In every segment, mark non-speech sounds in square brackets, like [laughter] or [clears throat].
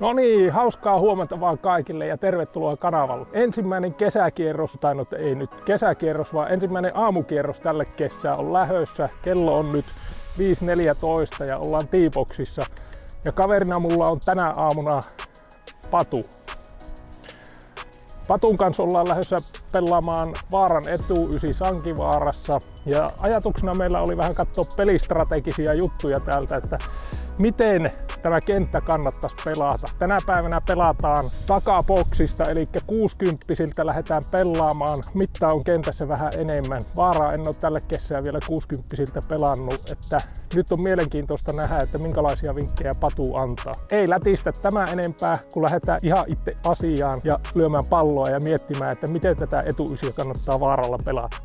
No niin, hauskaa huomenta vaan kaikille ja tervetuloa kanavalle. Ensimmäinen kesäkierros, tai no ei nyt kesäkierros, vaan ensimmäinen aamukierros tälle kesää on lähössä. Kello on nyt 5.14 ja ollaan Tiipoksissa. Ja kaverina mulla on tänä aamuna Patu. Patun kanssa ollaan lähdössä pelaamaan Vaaran etu ysi Sankivaarassa. Ja ajatuksena meillä oli vähän katsoa pelistrategisia juttuja täältä, että miten tämä kenttä kannattaisi pelata. Tänä päivänä pelataan takaboksista, eli 60 lähdetään pelaamaan. Mitta on kentässä vähän enemmän. Vaaraa en ole tälle kesää vielä 60 pelannut, että nyt on mielenkiintoista nähdä, että minkälaisia vinkkejä Patu antaa. Ei lätistä tämä enempää, kun lähdetään ihan itse asiaan ja lyömään palloa ja miettimään, että miten tätä etuysiä kannattaa Vaaralla pelata.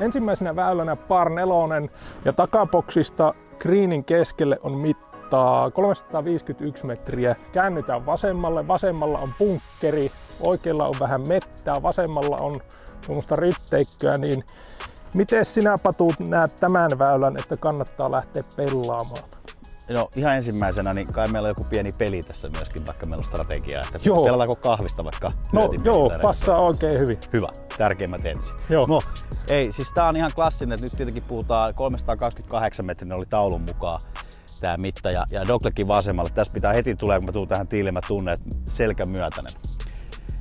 Ensimmäisenä väylänä par nelonen ja takaboksista greenin keskelle on mitta ottaa 351 metriä. Käännytään vasemmalle. Vasemmalla on punkkeri, oikealla on vähän mettää, vasemmalla on tuommoista rytteikköä, niin miten sinä Patu näet tämän väylän, että kannattaa lähteä pelaamaan? No ihan ensimmäisenä, niin kai meillä on joku pieni peli tässä myöskin, vaikka meillä on strategiaa. Että joo. Pelataanko kahvista vaikka? No joo, passaa oikein hyvin. Hyvä, tärkeimmät ensin. Joo. No, ei, siis tää on ihan klassinen, että nyt tietenkin puhutaan 328 metrin oli taulun mukaan tämä mitta ja, ja Doklekin vasemmalle. Tässä pitää heti tulee, kun mä tuun tähän tiiliin, mä tunnen, että selkä myötäinen.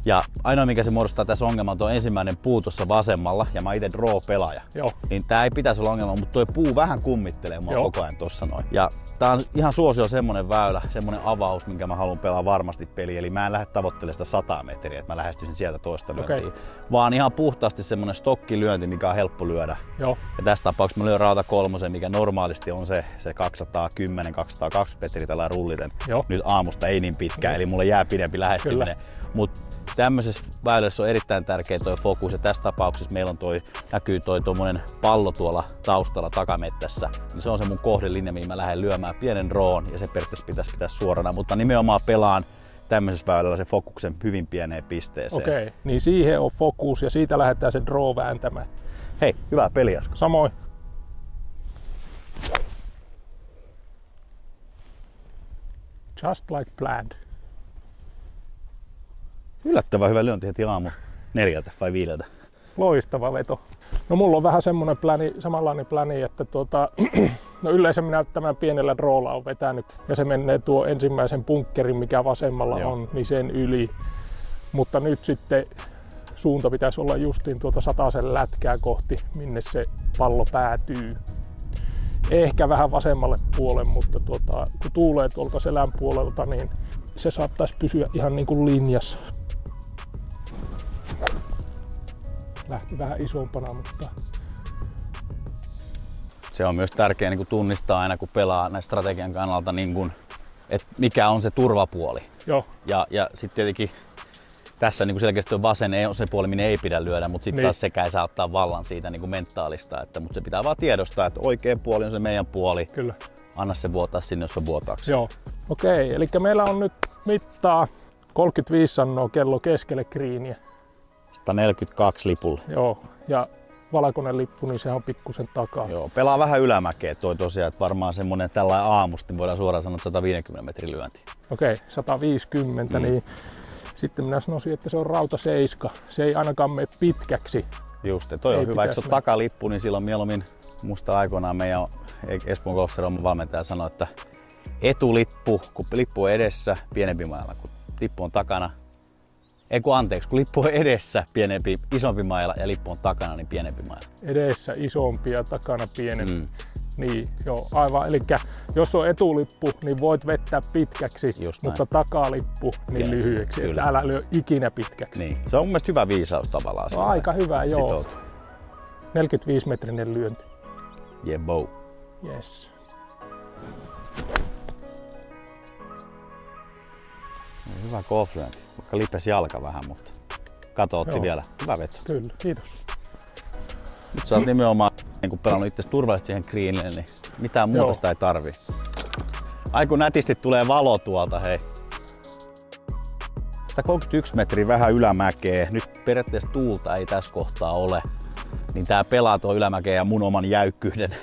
Ja ainoa mikä se muodostaa tässä ongelma on tuo ensimmäinen puu tuossa vasemmalla, ja mä itse draw-pelaaja. Joo. Niin tää ei pitäisi olla ongelma, mutta tuo puu vähän kummittelee mua Joo. koko ajan tossa noin. Ja tää on ihan suosio semmonen väylä, semmonen avaus, minkä mä haluan pelaa varmasti peli. Eli mä en lähde tavoittelemaan sitä 100 metriä, että mä lähestyisin sieltä toista lyöntiä. Okay. Vaan ihan puhtaasti semmonen stokkilyönti, mikä on helppo lyödä. Joo. Ja tässä tapauksessa mä lyön rauta kolmosen, mikä normaalisti on se, se 210-220 metriä tällä rulliten. Joo. Nyt aamusta ei niin pitkä, eli mulle jää pidempi lähestyminen. Mutta tämmöisessä väylässä on erittäin tärkeä tuo fokus ja tässä tapauksessa meillä on toi, näkyy toi tuommoinen pallo tuolla taustalla takamettässä, niin se on se mun kohdelinja, mihin mä lähden lyömään pienen roon ja se periaatteessa pitäisi pitää suorana, mutta nimenomaan pelaan tämmöisessä väylällä se fokuksen hyvin pieneen pisteeseen. Okei, okay, niin siihen on fokus ja siitä lähdetään sen draw vääntämään. Hei, hyvää peliä. Samoin. Just like planned. Yllättävän hyvä lyönti heti aamu neljältä vai viideltä. Loistava veto. No mulla on vähän semmonen pläni, samanlainen pläni, että tuota, [clears throat] no yleensä minä tämän pienellä droolla on vetänyt ja se menee tuo ensimmäisen bunkkerin, mikä vasemmalla Joo. on, niin sen yli. Mutta nyt sitten suunta pitäisi olla justiin tuota sataisen lätkää kohti, minne se pallo päätyy. Ehkä vähän vasemmalle puolelle, mutta tuota, kun tuulee tuolta selän puolelta, niin se saattaisi pysyä ihan niin kuin linjassa. Lähti vähän isompana, mutta se on myös tärkeää niin tunnistaa aina, kun pelaa näistä strategian kannalta, niin kuin, että mikä on se turvapuoli. Joo. Ja, ja sitten tietenkin tässä niin kuin selkeästi on vasen ei, se puoli, minne ei pidä lyödä, mutta sitten niin. taas sekä ei saa ottaa vallan siitä niin kuin mentaalista. Että, mutta se pitää vaan tiedostaa, että oikea puoli on se meidän puoli. Kyllä. Anna se vuotaa sinne, jos on vuotaaksi. Joo. Okei, eli meillä on nyt mittaa 35 sanoo kello keskelle kriiniä. 142 lipulla. Joo, ja valkoinen lippu, niin se on pikkusen takaa. Joo, pelaa vähän ylämäkeä toi tosiaan, että varmaan semmonen tällä aamusti voidaan suoraan sanoa, että 150 metrin lyönti. Okei, okay, 150, mm. niin sitten minä sanoisin, että se on rauta seiska. Se ei ainakaan mene pitkäksi. Just, toi ei on hyvä. Eikö se ole takalippu, niin silloin mieluummin musta aikoinaan meidän Espoon Golfseron valmentaja sanoi, että etulippu, kun lippu on edessä, pienempi mailla, kun lippu on takana, ei kun anteeksi, kun lippu on edessä pienempi, isompi maila ja lippu on takana, niin pienempi maila. Edessä isompi ja takana pienempi. Mm. Niin, joo, aivan. Eli jos on etulippu, niin voit vettää pitkäksi, mutta takalippu niin Pienempi. lyhyeksi. Kyllä. Että älä lyö ikinä pitkäksi. Niin. Se on mun mielestä hyvä viisaus tavallaan. No, aika hyvä, joo. Sitoutu. 45 metrinen lyönti. Yeah, bow. Yes. Hyvä golflyönti. Vaikka lipes jalka vähän, mutta kato otti Joo. vielä. Hyvä veto. Kyllä, kiitos. Nyt sä oot nimenomaan niin kun pelannut itse turvallisesti siihen greenille, niin mitään muuta Joo. sitä ei tarvi. Ai kun nätisti tulee valo tuolta, hei. 131 metriä vähän ylämäkeä. Nyt periaatteessa tuulta ei tässä kohtaa ole. Niin tää pelaa tuo ylämäkeä ja mun oman jäykkyyden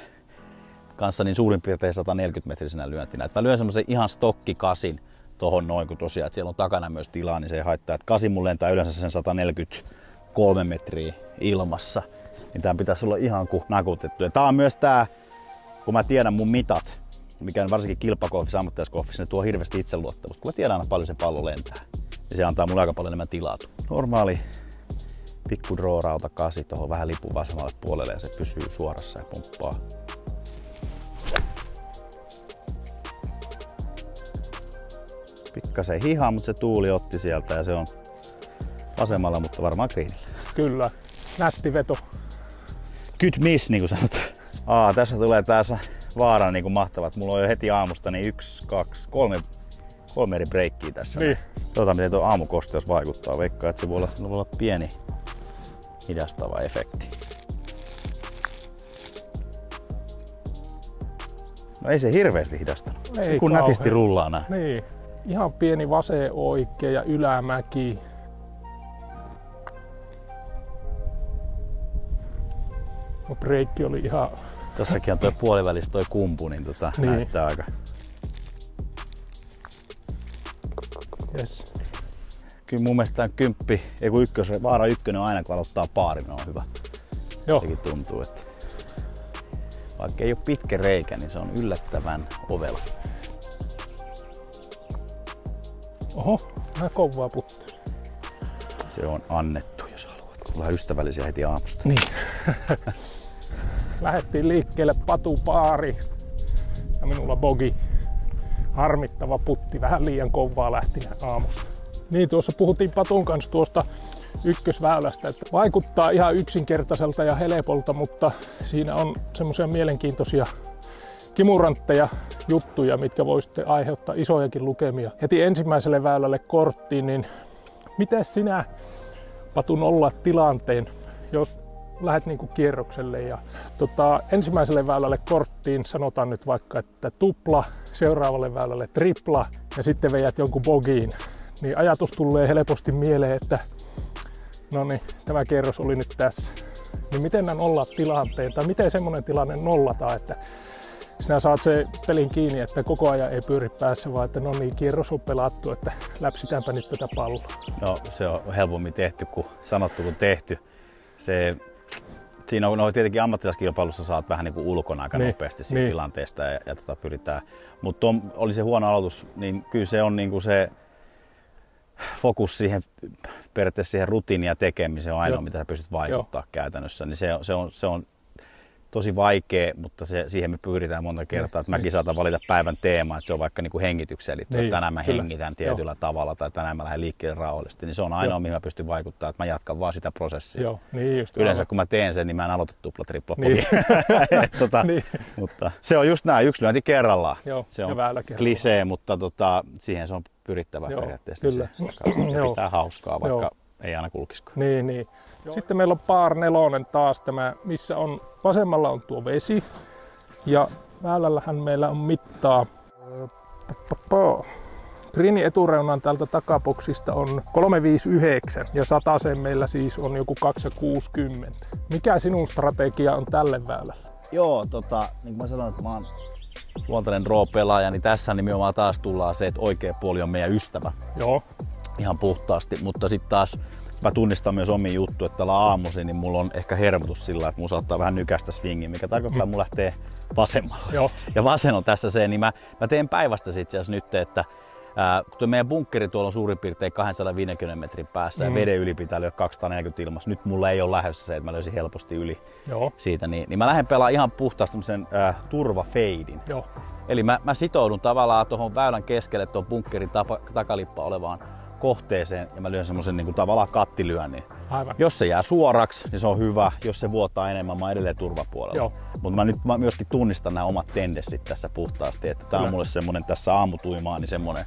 kanssa niin suurin piirtein 140 metrisenä lyöntinä. Et mä lyön semmoisen ihan stokkikasin tohon noin, kun tosiaan, että siellä on takana myös tilaa, niin se ei haittaa. Että kasi mun lentää yleensä sen 143 metriä ilmassa, niin tämä pitäisi olla ihan kuin nakutettu. Ja tää on myös tää, kun mä tiedän mun mitat, mikä on varsinkin kilpakolfissa, ammattilaiskolfissa, ne tuo hirveästi itseluottamusta, kun mä tiedän aina paljon se pallo lentää. Ja se antaa mulle aika paljon enemmän tilaa. Normaali pikku draw-rauta kasi tuohon vähän lipun vasemmalle puolelle ja se pysyy suorassa ja pumppaa. Pikkasen hihaa, mutta se tuuli otti sieltä ja se on vasemmalla, mutta varmaan greenillä. Kyllä, nätti veto. Good miss, niin kuin sanotaan. Aa, tässä tulee tässä vaara niin kuin mahtavat. Mulla on jo heti aamusta niin yksi, kaksi, kolme, kolme eri breikkiä tässä. Niin. Katsotaan miten tuo aamukosteus vaikuttaa. Veikkaa, että se voi olla, voi olla pieni hidastava efekti. No ei se hirveästi hidastanut. Ei kun kauhean. nätisti rullaa nää. Niin. Ihan pieni vase oikea ja ylämäki. No breikki oli ihan... Tossakin on toi puolivälissä toi kumpu, niin, tota, Niin. näyttää aika. Yes. Kyllä mun mielestä tää kymppi, ei kun ykkös, vaara ykkönen on aina kun aloittaa paari, niin on hyvä. Joo, Sekin tuntuu, että vaikka ei ole pitkä reikä, niin se on yllättävän ovela. Oho, vähän kovaa puttu. Se on annettu, jos haluat. Ollaan ystävällisiä heti aamusta. Niin. [laughs] Lähettiin liikkeelle patupaari ja minulla bogi. Harmittava putti, vähän liian kovaa lähti aamusta. Niin, tuossa puhuttiin Patun kanssa tuosta ykkösväylästä, että vaikuttaa ihan yksinkertaiselta ja helpolta, mutta siinä on semmoisia mielenkiintoisia kimurantteja juttuja, mitkä voi sitten aiheuttaa isojakin lukemia. Heti ensimmäiselle väylälle korttiin, niin miten sinä Patu nolla tilanteen, jos lähdet niinku kierrokselle ja tota, ensimmäiselle väylälle korttiin sanotaan nyt vaikka, että tupla, seuraavalle väylälle tripla ja sitten veijät jonkun bogiin, niin ajatus tulee helposti mieleen, että no niin, tämä kierros oli nyt tässä. Niin miten nämä nolla tilanteen, tai miten semmoinen tilanne nollataan, että sinä saat se pelin kiinni, että koko ajan ei pyöri päässä, vaan että no niin, kierros on pelattu, että läpsitäänpä nyt tätä palloa. No se on helpommin tehty kuin sanottu kuin tehty. Se, siinä on no, tietenkin ammattilaiskilpailussa saat vähän niin kuin ulkona aika Niin, nopeasti siitä niin. tilanteesta ja, ja tota pyritään. Mutta oli se huono aloitus, niin kyllä se on niin kuin se fokus siihen periaatteessa siihen rutiinia tekemiseen on ainoa, Joo. mitä sä pystyt vaikuttaa käytännössä. Niin se, se, on, se on tosi vaikea, mutta se, siihen me pyritään monta kertaa. Että mäkin saatan valita päivän teema, että se on vaikka niin kuin hengitykseen liittyen, Niin, että tänään mä kyllä. hengitän tietyllä tavalla tai tänään mä lähden liikkeelle rauhallisesti. Niin se on ainoa, Joo. mihin mä pystyn vaikuttaa, että mä jatkan vaan sitä prosessia. Joo, niin just Yleensä aivan. kun mä teen sen, niin mä en aloita tupla tripla Niin. [laughs] tota, Niin. Mutta se on just näin, yksi lyönti kerrallaan. Joo, se on klisee, mutta tota, siihen se on pyrittävä Joo, periaatteessa. kyllä. Se, ja Joo. pitää hauskaa, vaikka Joo. ei aina kulkisikaan. Niin, niin. Sitten meillä on Paar nelonen taas tämä, missä on vasemmalla on tuo vesi ja väylällähän meillä on mittaa. Greenin etureunan täältä takaboksista on 359 ja sataseen meillä siis on joku 260. Mikä sinun strategia on tälle väylälle? Joo, tota, niin kuin mä sanoin, että mä oon luontainen draw-pelaaja, niin tässä nimenomaan taas tullaan se, että oikea puoli on meidän ystävä Joo, ihan puhtaasti, mutta sitten taas mä tunnistan myös omi juttu, että tällä aamuisin niin mulla on ehkä hermotus sillä, että mun saattaa vähän nykästä swingi, mikä tarkoittaa, että mun lähtee vasemmalle. joo, Ja vasen on tässä se, niin mä, mä teen päivästä itse asiassa nyt, että ää, kun meidän bunkkeri tuolla on suurin piirtein 250 metrin päässä mm. Mm. ja veden yli pitää lyödä 240 ilmassa. Nyt mulla ei ole lähdössä se, että mä löysin helposti yli joo, siitä, niin, niin mä lähden pelaamaan ihan puhtaasti semmosen äh, turvafeidin. joo, Eli mä, mä sitoudun tavallaan tuohon väylän keskelle tuon bunkkerin tapa, takalippa olevaan kohteeseen ja mä lyön semmoisen niin kuin tavallaan kattilyönnin. aivan. Jos se jää suoraksi, niin se on hyvä. Jos se vuotaa enemmän, mä oon edelleen turvapuolella. Mutta mä nyt mä myöskin tunnistan nämä omat tendenssit tässä puhtaasti. Että tää on Kyllä. mulle semmonen tässä aamutuimaa, niin semmonen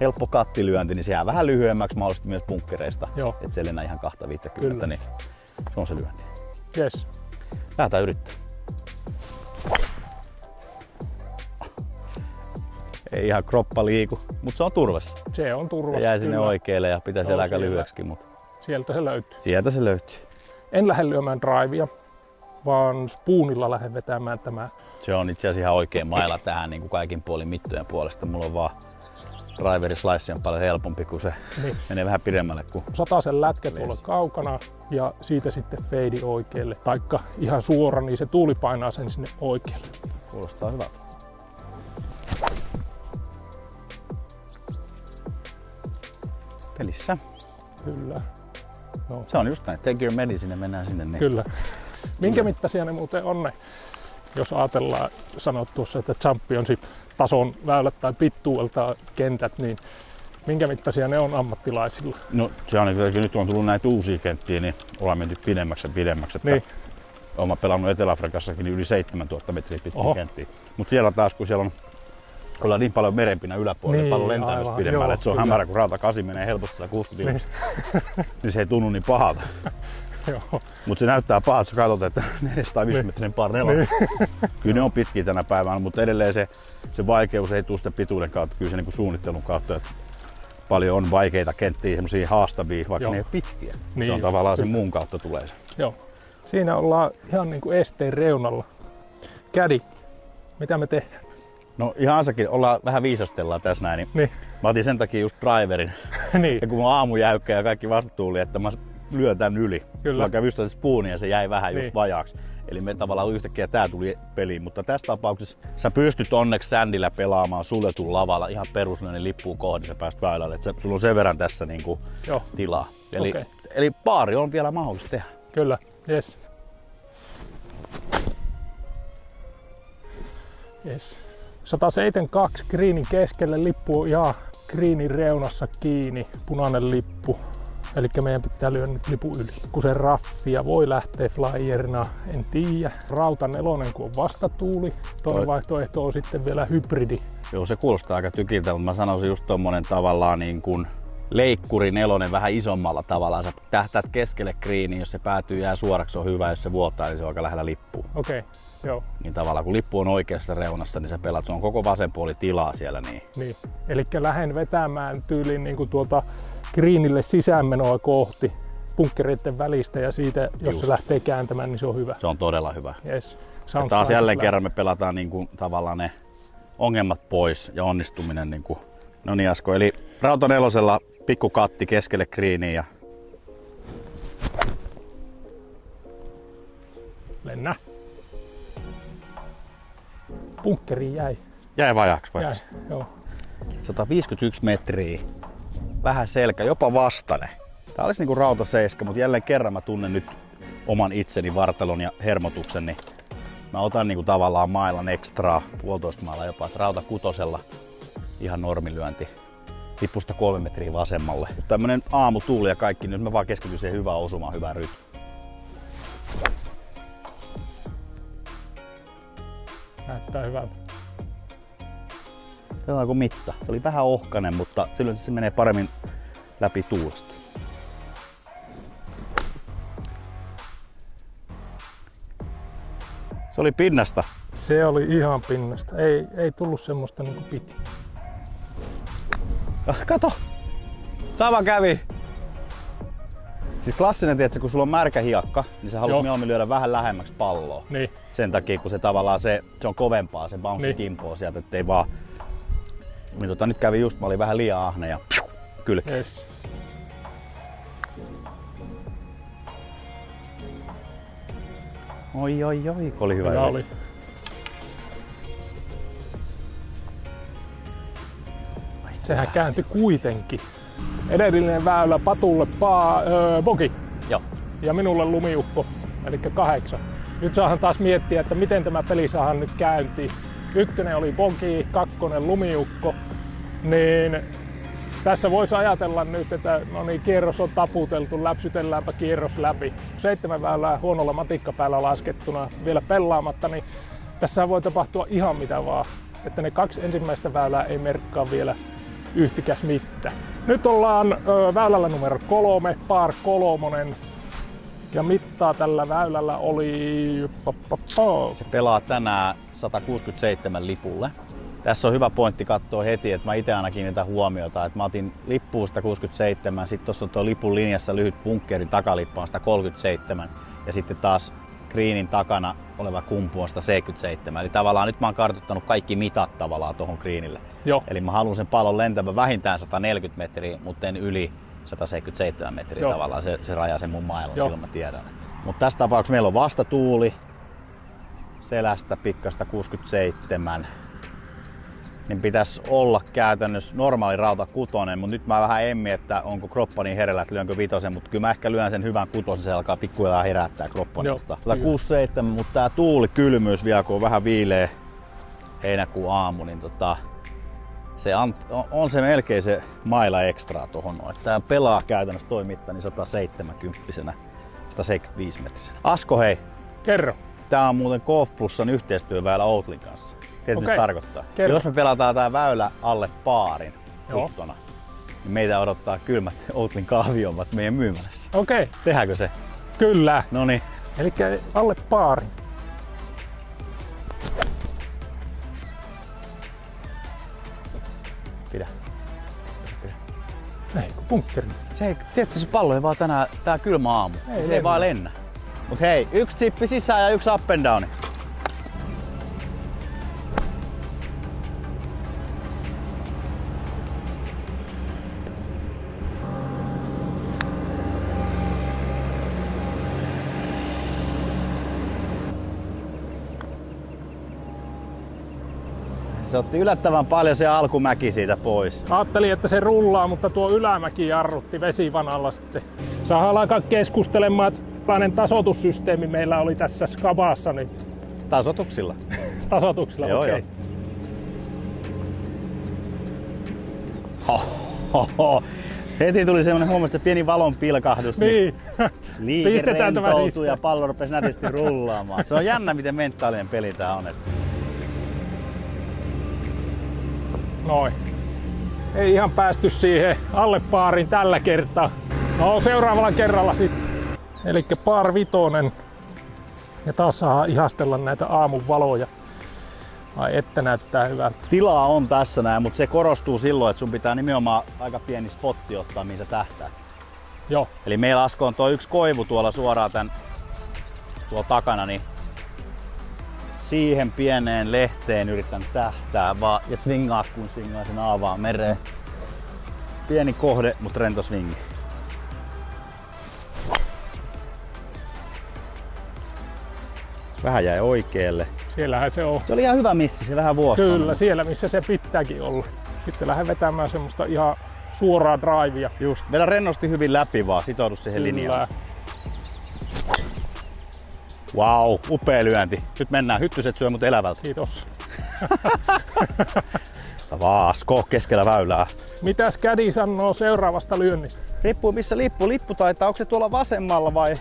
helppo kattilyönti, niin se jää vähän lyhyemmäksi mahdollisesti myös bunkkereista. Joo. Että se lennää ihan 250, Kyllä. niin se on se lyönti. Yes. Lähdetään yrittää. Ei ihan kroppa liiku, mutta se on turvassa. Se on Se turvassa. jäi sinne kyllä. oikealle ja pitää siellä aika lyhyeksi, mutta Sieltä se löytyy. sieltä se löytyy. En lähde lyömään drivea, vaan spoonilla lähden vetämään tämä. Se on itse asiassa ihan oikein mailla tähän niin kuin kaikin puolin mittojen puolesta. Mulla on vaan driveri slice on paljon helpompi, kun se niin. menee vähän pidemmälle. Kuin... sen lätkä tuolla kaukana ja siitä sitten feidi oikealle, taikka ihan suora, niin se tuuli painaa sen sinne oikealle. Kuulostaa hyvältä. Pelissä. Kyllä. No. Se on just näin, take your medicine ja mennään sinne. Niin. Kyllä. Minkä mittaisia ne muuten on ne, jos ajatellaan, sanot tuossa, että championship-tason väylät tai pittuelta kentät, niin minkä mittaisia ne on ammattilaisilla? No se on että nyt on tullut näitä uusia kenttiä, niin ollaan menty pidemmäksi ja pidemmäksi. Että niin. Olen pelannut Etelä-Afrikassakin niin yli 7000 metriä pitkiä kenttiä. Mutta siellä taas, kun siellä on ollaan niin paljon merenpinnan yläpuolella, niin, paljon lentää pidemmälle, että se on kyllä. hämärä, kun rauta 8 menee helposti 160 niin. [laughs] niin se ei tunnu niin pahalta. [laughs] Mutta se näyttää pahalta, että sä katsot, että [laughs] 450 metrin par niin. Kyllä ne on pitkiä tänä päivänä, mutta edelleen se, se vaikeus ei tule sitä pituuden kautta, kyllä se niin suunnittelun kautta. Että paljon on vaikeita kenttiä, semmoisia haastavia, vaikka Joo. ne ei pitkiä. Niin, se on tavallaan sen muun kautta tulee se. Joo. Siinä ollaan ihan niin kuin esteen reunalla. Kädi, mitä me tehdään? No ihan sekin, ollaan vähän viisastellaan tässä näin. Niin, niin. Mä otin sen takia just driverin. [laughs] niin. Ja kun mä aamu jäykkä ja kaikki vastatuuli, että mä lyön tän yli. Kyllä. Sulla kävi just ja se jäi vähän niin. just vajaaksi. Eli me tavallaan yhtäkkiä tää tuli peliin, mutta tässä tapauksessa sä pystyt onneksi sändillä pelaamaan suljetun lavalla ihan perusnainen lippuun kohdin, sä pääst väylälle. Et sulla on sen verran tässä niinku Joo. tilaa. Eli, okay. eli paari on vielä mahdollista tehdä. Kyllä, yes. Yes. 172 greenin keskelle lippu ja greenin reunassa kiinni, punainen lippu. Eli meidän pitää lyödä nyt lipu yli. Kun se raffia voi lähteä flyerina, en tiedä. Rauta nelonen, kun on vastatuuli. Toinen vaihtoehto on sitten vielä hybridi. Joo, se kuulostaa aika tykiltä, mutta mä sanoisin just tommonen tavallaan niin kuin leikkuri nelonen vähän isommalla tavalla. Sä tähtäät keskelle kriiniin, jos se päätyy jää suoraksi, on hyvä, jos se vuotaa, niin se on aika lähellä lippua. Okei, okay. joo. Niin tavallaan kun lippu on oikeassa reunassa, niin sä pelaat, se on koko vasen puoli tilaa siellä. Niin, niin. eli lähden vetämään tyylin niin kuin tuota greenille sisäänmenoa kohti punkkereiden välistä ja siitä, jos Just. se lähtee kääntämään, niin se on hyvä. Se on todella hyvä. Yes. Ja taas jälleen hyvä. kerran me pelataan niin kuin, tavallaan ne ongelmat pois ja onnistuminen. Niin kuin... No niin Asko, eli Rauta nelosella pikku katti keskelle kriiniin ja Lennä. Punkkeri jäi. Jäi vajaksi vai? Jäi, joo. 151 metriä. Vähän selkä, jopa vastane. Tää olisi niinku rauta seiska, mutta jälleen kerran mä tunnen nyt oman itseni vartalon ja hermotuksen, niin mä otan niinku tavallaan mailan ekstraa, puolitoista mailla jopa, että rauta kutosella ihan normilyönti tippusta kolme metriä vasemmalle. Tämmönen aamu tuuli ja kaikki, nyt mä vaan keskityn siihen hyvään osumaan, hyvään rytmiin. Näyttää hyvältä. Se on kuin mitta. Se oli vähän ohkanen, mutta silloin se menee paremmin läpi tuulesta. Se oli pinnasta. Se oli ihan pinnasta. Ei, ei tullut semmoista niin kuin piti. Ah, kato! Sama kävi! Siis klassinen, tiedätkö, kun sulla on märkä hiakka, niin sä haluat mieluummin lyödä vähän lähemmäksi palloa. Niin. Sen takia, kun se tavallaan se, se on kovempaa, se bounce niin. kimpoo sieltä, ettei vaan... Niin tota, nyt kävi just, mä olin vähän liian ahne ja kylkeä. Yes. Oi, oi, oi, oli hyvä. Hyvä oli. Sehän kääntyi kuitenkin. Edellinen väylä patulle paa, öö, bogi. Joo. Ja minulle lumiukko, eli kahdeksan. Nyt saahan taas miettiä, että miten tämä peli saadaan nyt käyntiin. Ykkönen oli bogi, kakkonen lumiukko. Niin tässä voisi ajatella nyt, että no niin, kierros on taputeltu, läpsytelläänpä kierros läpi. Seitsemän väylää huonolla matikkapäällä laskettuna vielä pelaamatta, niin tässä voi tapahtua ihan mitä vaan. Että ne kaksi ensimmäistä väylää ei merkkaa vielä yhtikäs mitään. Nyt ollaan väylällä numero kolme, Par Kolomonen. Ja mittaa tällä väylällä oli... Se pelaa tänään 167 lipulle. Tässä on hyvä pointti katsoa heti, että mä itse aina kiinnitän huomiota, että mä otin lippuun 167, sitten tuossa on tuo lipun linjassa lyhyt bunkkeri takalippu on 137 ja sitten taas kriinin takana oleva kumpu on 177. Eli tavallaan nyt mä oon kartoittanut kaikki mitat tavallaan tuohon kriinille. Joo. Eli mä haluan sen pallon lentävän vähintään 140 metriä, mutta en yli 177 metriä Joo. tavallaan. Se, se rajaa sen mun maailman, Joo. silloin mä tiedän. Mutta tässä tapauksessa meillä on vastatuuli, selästä pikkasta 67, niin pitäisi olla käytännössä normaali rauta kutonen, mutta nyt mä vähän emmi, että onko kroppa niin herellä, että lyönkö vitosen, mutta kyllä mä ehkä lyön sen hyvän kutosen, se alkaa pikkuhiljaa herättää kroppani. Joo, mutta 6-7, mutta tää tuuli kylmyys vielä, kun on vähän viileä heinäkuun aamu, niin tota, se on, on, se melkein se maila ekstra tuohon noin. Tää pelaa käytännössä toi mitta niin 170 175 metrisenä. Asko hei. Kerro. Tää on muuten KOF Plusan yhteistyö vielä Outlin kanssa. Tiedätkö, okay. mitä tarkoittaa? Kerro. Jos me pelataan tää väylä alle paarin puttona, niin meitä odottaa kylmät Outlin kahviomat meidän myymälässä. Okei. Okay. Tehdäänkö se? Kyllä. No niin. Eli alle paarin. Pidä. Pidä. Ei, kun punkkeri. Se ei, tiedätkö, se pallo ei vaan tänään, tää kylmä aamu. Ei, se ei vaan lennä. Mut hei, yksi chippi sisään ja yksi up and down. Se otti yllättävän paljon se alkumäki siitä pois. Ajattelin, että se rullaa, mutta tuo ylämäki jarrutti vesivanalla sitten. Saadaan alkaa keskustelemaan, että millainen tasotussysteemi meillä oli tässä skabassa nyt. Tasotuksilla. Tasotuksilla, [laughs] joo, okei. Okay. Heti tuli semmonen huomasta pieni valon pilkahdus. Niin. niin [laughs] Liike ja pallo rupesi nätisti rullaamaan. Se on jännä, miten mentaalinen peli tää on. Noin. Ei ihan päästy siihen alle paarin tällä kertaa. No seuraavalla kerralla sitten. Eli paar vitonen. Ja taas saa ihastella näitä aamun valoja. Ai että näyttää hyvältä. Tilaa on tässä näin, mutta se korostuu silloin, että sun pitää nimenomaan aika pieni spotti ottaa, mihin sä tähtää. Joo. Eli meillä Asko on tuo yksi koivu tuolla suoraan tän tuolla takana, niin siihen pieneen lehteen yritän tähtää vaan ja swingaa kun swingaa sen aavaan mereen. Pieni kohde, mutta rento swingi. Vähän jäi oikealle. Siellähän se on. Se oli ihan hyvä missi, se vähän vuosta. Kyllä, siellä missä se pitääkin olla. Sitten lähden vetämään semmoista ihan suoraa drivea. Just, vedä rennosti hyvin läpi vaan, sitoudu siihen Kyllä. linjaan. Wow, upea lyönti. Nyt mennään. Hyttyset syö mut elävältä. Kiitos. [laughs] Vaasko keskellä väylää. Mitäs kädi sanoo seuraavasta lyönnistä? Riippuu missä lippu. Lippu taitaa, onko se tuolla vasemmalla vai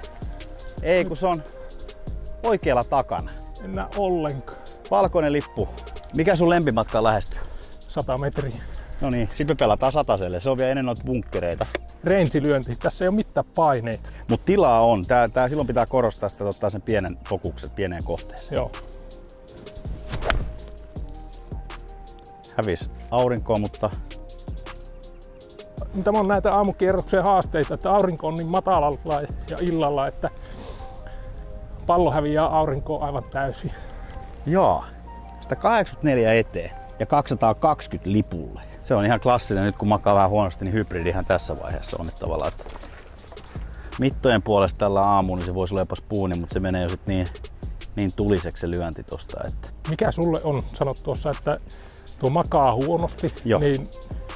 ei, kun se on oikealla takana. En näe ollenkaan. Valkoinen lippu. Mikä sun lempimatka lähestyy? 100 metriä. No niin, sitten me pelataan sataselle. Se on vielä ennen noita bunkkereita. Range-lyönti. Tässä ei ole mitään paineita. Mutta tilaa on. Tää, tää silloin pitää korostaa sitä, että ottaa sen pienen fokuksen pieneen kohteeseen. Joo. Hävis aurinkoa, mutta... Tämä on näitä aamukierroksen haasteita, että aurinko on niin matalalla ja illalla, että pallo häviää aurinkoon aivan täysin. Joo, 184 eteen ja 220 lipulle. Se on ihan klassinen, nyt kun makaa vähän huonosti, niin hybridihän tässä vaiheessa on että tavallaan, että mittojen puolesta tällä aamuun, niin se voisi olla jopa puuni, mutta se menee jo sit niin, niin tuliseksi se lyönti tosta. Että... Mikä sulle on sanottu tuossa, että tuo makaa huonosti, Joo. niin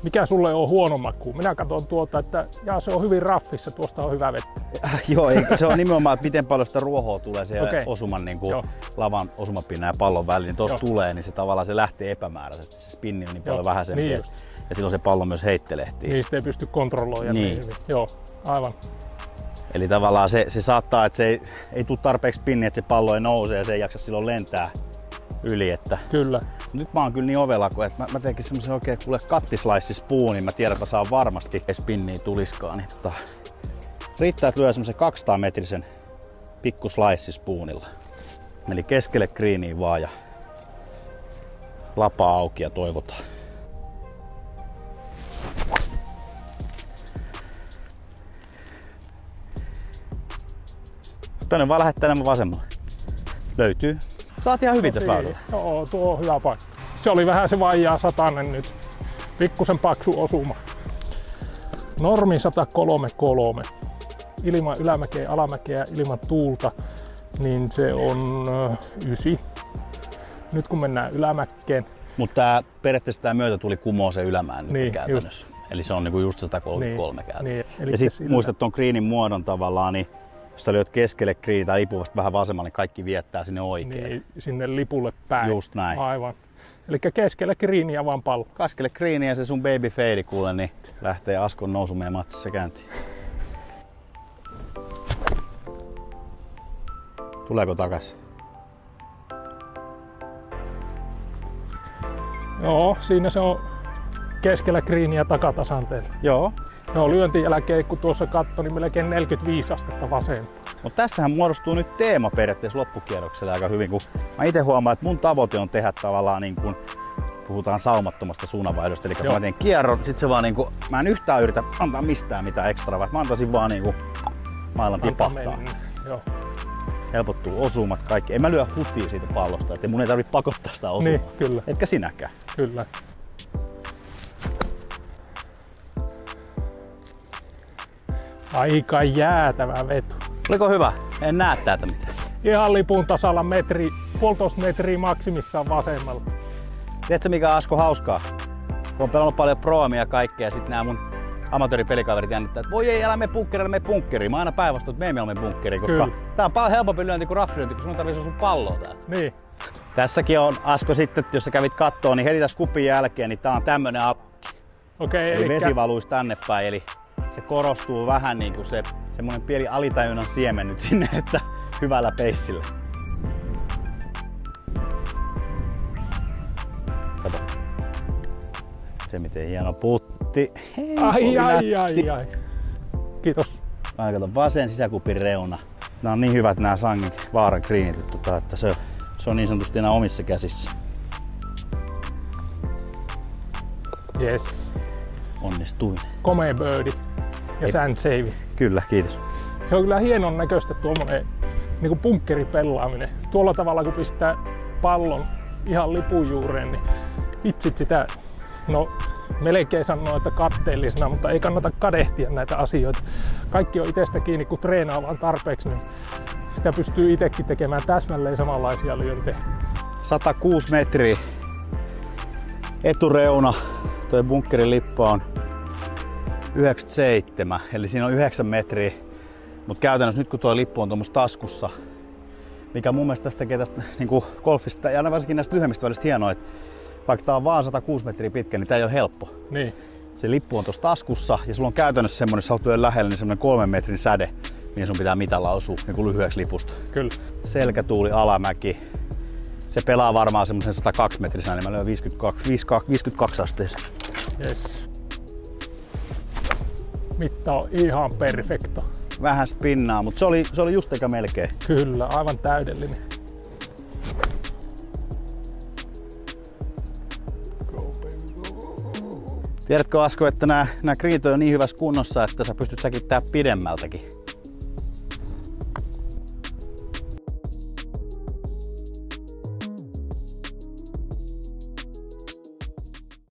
mikä sulle on huono maku? Minä katson tuota, että jaa, se on hyvin raffissa, tuosta on hyvä vettä. [laughs] Joo, ei, se on nimenomaan, että miten paljon sitä ruohoa tulee siihen okay. osuman niin kuin lavan osumapinnan ja pallon väliin. Niin tuossa tulee, niin se tavallaan se lähtee epämääräisesti. Se spinni on niin paljon vähäisempi. Niin ja silloin se pallo myös heittelehtii. Niistä ei pysty kontrolloimaan niin. niin hyvin. Joo, aivan. Eli tavallaan se, se saattaa, että se ei, ei tule tarpeeksi pinni, että se pallo ei nouse ja se ei jaksa silloin lentää yli. Että kyllä. Nyt mä oon kyllä niin ovella, kun että mä, mä tekin semmoisen oikein kuule kattislaissi spoon, niin mä tiedän, että mä saan varmasti spinniä tuliskaan. Niin tota, riittää, että lyö semmoisen 200 metrisen pikku slice spoonilla. Eli keskelle greeniin vaan ja lapa auki ja toivotaan. Tänne vaan lähettää enemmän vasemmalle. Löytyy. Saat ihan hyvin tässä väylällä. Joo, tuo on hyvä paikka. Se oli vähän se vaijaa satanen nyt. Pikkusen paksu osuma. Normi 103,3. Ilman ylämäkeä, alamäkeä, ilman tuulta, niin se on 9. Nyt kun mennään ylämäkkeen. Mutta periaatteessa tämä myötä tuli kumoa se ylämään nyt niin, käytännössä. Just. Eli se on niinku just 133 niin, niin, Ja sitten muistat tuon greenin muodon tavallaan, niin jos sä lyöt keskelle green tai lipuvasta vähän vasemmalle, niin kaikki viettää sinne oikein. Niin, sinne lipulle päin. Just näin. Aivan. Eli keskelle greenia vaan pallo. Keskelle greenia ja se sun baby fade kuule, niin lähtee Askon nousu meidän matsissa käyntiin. Tuleeko takas? Joo, siinä se on keskellä greenia takatasanteella. Joo. Joo, lyönti jälkeen, kun tuossa katto, niin melkein 45 astetta vasempaa. Mutta tässähän muodostuu nyt teema periaatteessa loppukierroksella aika hyvin, kun mä itse huomaan, että mun tavoite on tehdä tavallaan niin kuin puhutaan saumattomasta suunnanvaihdosta. Eli Joo. kun mä teen kierron, sit se vaan niinku, mä en yhtään yritä antaa mistään mitään ekstra, vaan mä antaisin vaan niinku maailman tipahtaa. Joo. Helpottuu osumat kaikki. En mä lyö hutia siitä pallosta, että mun ei tarvitse pakottaa sitä osumaa. Niin, kyllä. Etkä sinäkään. Kyllä. Aika jäätävä veto. Oliko hyvä? En näe täältä mitään. Ihan lipun tasalla metri, puolitoista metriä maksimissaan vasemmalla. Tiedätkö mikä on Asko hauskaa? Kun on pelannut paljon proomia ja kaikkea ja sitten nämä mun amatööripelikaverit jännittää, että voi ei, älä me bunkkeri, me bunkkeri. Mä aina päinvastoin, että me emme ole bunkkeri, koska Kyllä. tää on paljon helpompi lyönti kuin raffilyönti, kun sun tarvitsee sun palloa täällä. Niin. Tässäkin on Asko sitten, jos sä kävit kattoon, niin heti tässä kupin jälkeen, niin tää on tämmönen. Okei, eli, eli vesi valuisi tänne päin, eli se korostuu vähän niin kuin se semmoinen pieni alitajunnan siemen nyt sinne, että hyvällä peissillä. Kato. Se miten hieno putti. Hei, ai, ai, ai, ai. Kiitos. Mä kato vasen sisäkupin reuna. Nämä on niin hyvät nämä sangin vaaran greenit, tota, että se, se on niin sanotusti enää omissa käsissä. Yes. Onnistuin. Komea birdie ja sand save. Kyllä, kiitos. Se on kyllä hienon näköistä tuommoinen niin punkkeripelaaminen. Tuolla tavalla kun pistää pallon ihan lipun juureen, niin vitsit sitä, no melkein sanoo, että katteellisena, mutta ei kannata kadehtia näitä asioita. Kaikki on itsestä kiinni, kun treenaa vaan tarpeeksi, niin sitä pystyy itsekin tekemään täsmälleen samanlaisia lyöntejä. 106 metriä etureuna, toi bunkkerin lippu on 97, eli siinä on 9 metriä. Mutta käytännössä nyt kun tuo lippu on tuommoista taskussa, mikä mun mielestä tästä tekee tästä niin kuin golfista ja varsinkin näistä lyhyemmistä välistä hienoa, että vaikka tää on vaan 106 metriä pitkä, niin tää ei ole helppo. Niin. Se lippu on tuossa taskussa ja sulla on käytännössä semmonen, jos sä lähellä, niin semmonen kolmen metrin säde, mihin sun pitää mitalla osua niin kuin lyhyeksi lipusta. Kyllä. Selkätuuli, alamäki. Se pelaa varmaan semmoisen 102 metrisenä, niin mä lyön 52, 52, 52 asteeseen. Yes mitta on ihan perfekto. Vähän spinnaa, mutta se oli, se oli just eikä melkein. Kyllä, aivan täydellinen. Tiedätkö Asko, että nämä, nämä kriitot on niin hyvässä kunnossa, että sä pystyt säkin tää pidemmältäkin.